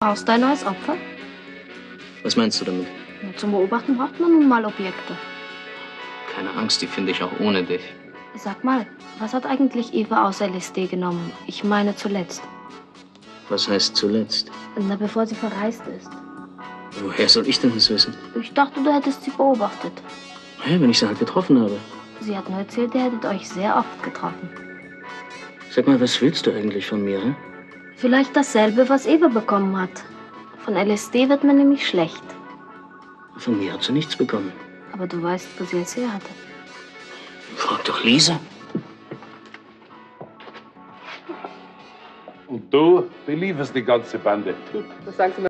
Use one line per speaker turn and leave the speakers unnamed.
Brauchst du ein neues Opfer?
Was meinst du damit?
Ja, zum Beobachten braucht man nun mal Objekte.
Keine Angst, die finde ich auch ohne dich.
Sag mal, was hat eigentlich Eva aus LSD genommen? Ich meine zuletzt.
Was heißt zuletzt?
Na, bevor sie verreist ist.
Woher soll ich denn das wissen?
Ich dachte, du hättest sie beobachtet.
Hä, wenn ich sie halt getroffen habe.
Sie hat nur erzählt, ihr hättet euch sehr oft getroffen.
Sag mal, was willst du eigentlich von mir, hä?
Vielleicht dasselbe, was Eva bekommen hat. Von LSD wird man nämlich schlecht.
Von mir hat sie nichts bekommen.
Aber du weißt, wo sie es her hatte.
Frag doch Lisa.
Und du belieferst die ganze Bande.
Was sagen Sie